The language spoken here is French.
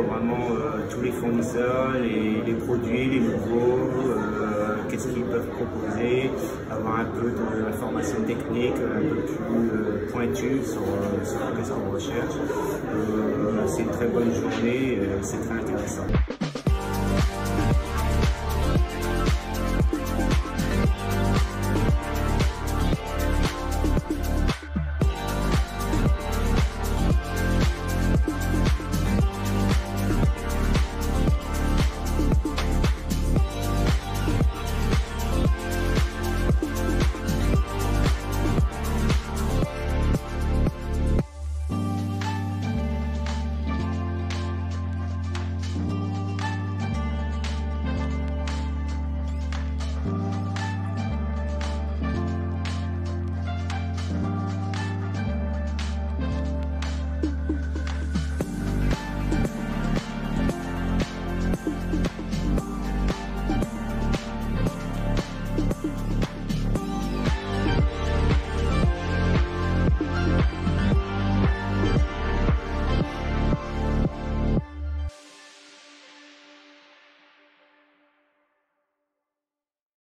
Vraiment euh, tous les fournisseurs, les, produits, les nouveaux, euh, qu'est-ce qu'ils peuvent proposer, avoir un peu de la formation technique un peu plus euh, pointue sur, euh, sur ce qu'on recherche. Euh, c'est une très bonne journée, c'est très intéressant.